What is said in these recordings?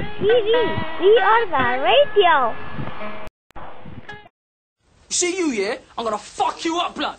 TV. We are the radio. See you, yeah? I'm gonna fuck you up, blood.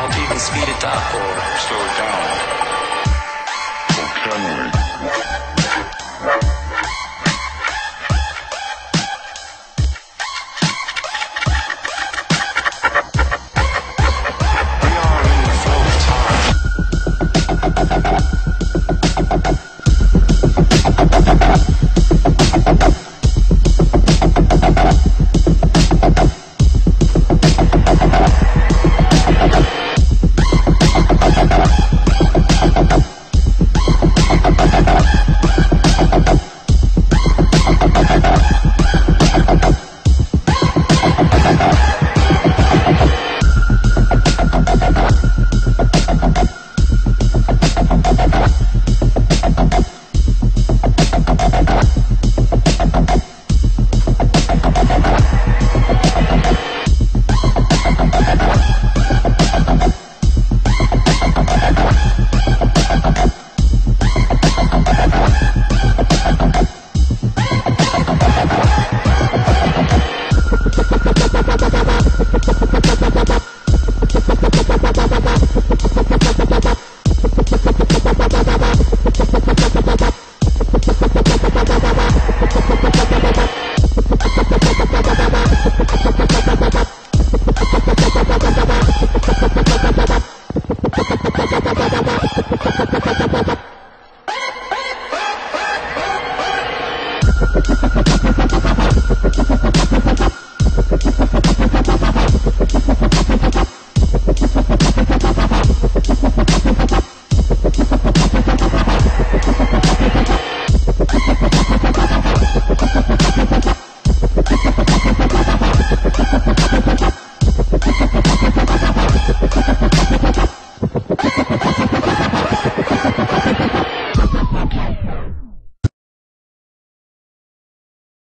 Cannot even speed it up or slow it down. Or can